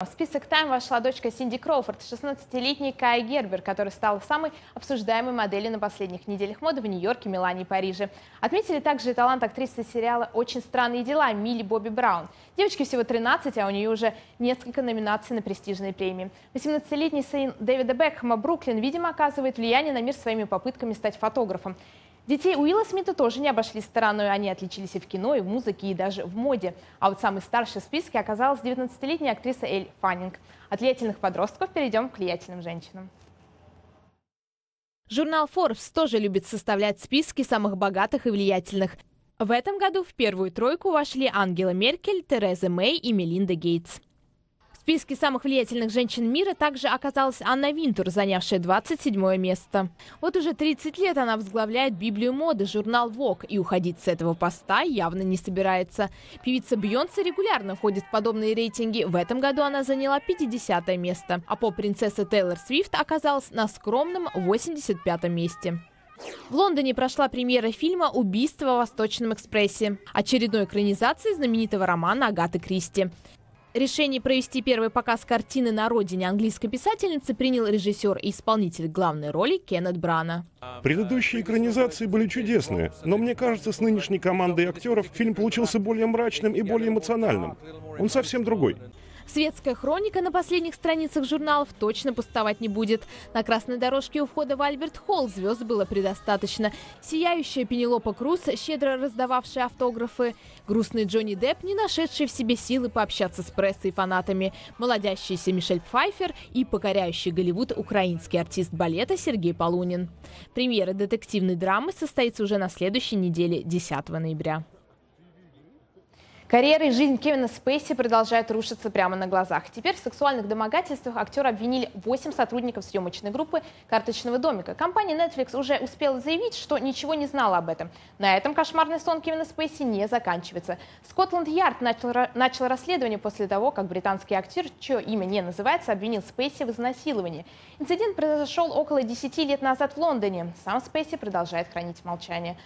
В список Time вошла дочка Синди Кроуфорд, 16-летний Кай Гербер, который стал самой обсуждаемой моделью на последних неделях моды в Нью-Йорке, Милане и Париже. Отметили также талант актрисы сериала «Очень странные дела» Милли Бобби Браун. Девочке всего 13, а у нее уже несколько номинаций на престижные премии. 18-летний сын Дэвида Бекхэма Бруклин, видимо, оказывает влияние на мир своими попытками стать фотографом. Детей Уилла Смита тоже не обошли стороной. Они отличились и в кино, и в музыке, и даже в моде. А вот самой старшей в списке оказалась 19-летняя актриса Эль Фаннинг. От влиятельных подростков перейдем к влиятельным женщинам. Журнал Forbes тоже любит составлять списки самых богатых и влиятельных. В этом году в первую тройку вошли Ангела Меркель, Тереза Мэй и Мелинда Гейтс. Списке самых влиятельных женщин мира также оказалась Анна Винтур, занявшая 27 место. Вот уже 30 лет она возглавляет Библию моды, журнал Vogue, и уходить с этого поста явно не собирается. Певица Бейонсе регулярно входит в подобные рейтинги. В этом году она заняла 50 место, а поп-принцесса Тейлор Свифт оказалась на скромном 85 месте. В Лондоне прошла премьера фильма «Убийство в Восточном экспрессе», очередной экранизации знаменитого романа Агаты Кристи. Решение провести первый показ картины на родине английской писательницы принял режиссер и исполнитель главной роли Кеннет Брана. Предыдущие экранизации были чудесные, но мне кажется, с нынешней командой актеров фильм получился более мрачным и более эмоциональным. Он совсем другой. Светская хроника на последних страницах журналов точно пустовать не будет. На красной дорожке у входа в Альберт-Холл звезд было предостаточно. Сияющая Пенелопа Круз, щедро раздававшая автографы. Грустный Джонни Депп, не нашедший в себе силы пообщаться с прессой и фанатами. Молодящийся Мишель Пфайфер и покоряющий Голливуд украинский артист балета Сергей Полунин. Премьера детективной драмы состоится уже на следующей неделе, 10 ноября. Карьера и жизнь Кевина Спейси продолжают рушиться прямо на глазах. Теперь в сексуальных домогательствах актера обвинили 8 сотрудников съемочной группы «Карточного домика». Компания Netflix уже успела заявить, что ничего не знала об этом. На этом кошмарный сон Кевина Спейси не заканчивается. Скотланд-Ярд начал, начал расследование после того, как британский актер, чье имя не называется, обвинил Спейси в изнасиловании. Инцидент произошел около 10 лет назад в Лондоне. Сам Спейси продолжает хранить молчание.